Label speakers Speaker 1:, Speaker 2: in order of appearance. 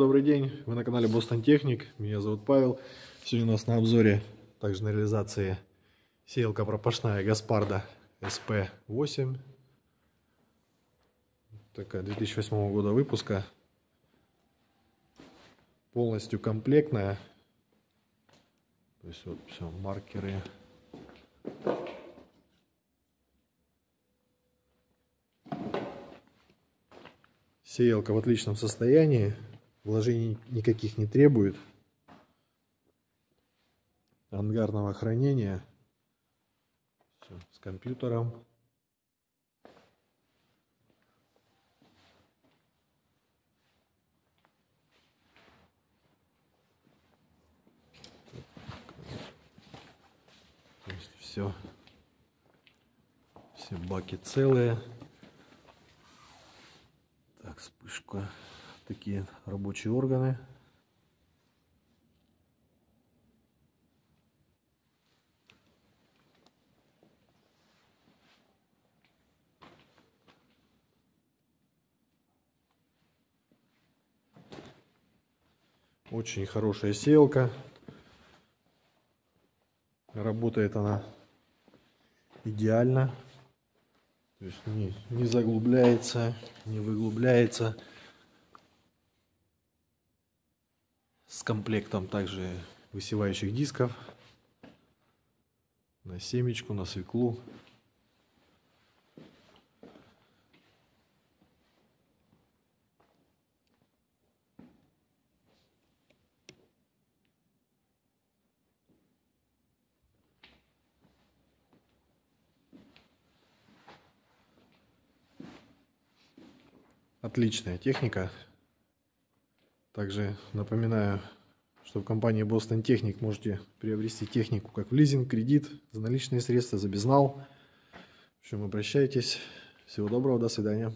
Speaker 1: добрый день. Вы на канале Boston Technic. Меня зовут Павел. Сегодня у нас на обзоре, также на реализации, сеялка пропашная Гаспарда SP8. Такая 2008 года выпуска. Полностью комплектная. То есть вот все, маркеры. Сеялка в отличном состоянии, вложений никаких не требует. Ангарного хранения. Все, с компьютером. То есть все, все баки целые вспышка. Такие рабочие органы. Очень хорошая селка. Работает она идеально. То есть не, не заглубляется, не выглубляется. С комплектом также высевающих дисков на семечку, на свеклу. Отличная техника. Также напоминаю, что в компании Boston Technic можете приобрести технику как в лизинг, кредит, за наличные средства, за безнал. В общем, обращайтесь. Всего доброго, до свидания.